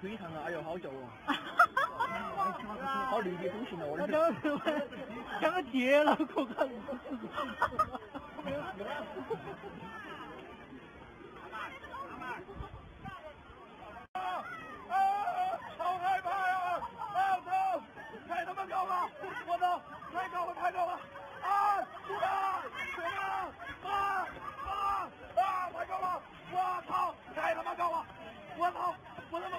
腿疼啊！哎呦，好久哦，好牛逼，都行了，我勒天，像个，好害怕呀！啊啊！太他妈高了！我操！太高了，太高了！啊！啊啊啊！太高了！我操！太他妈高了！我操！我他妈！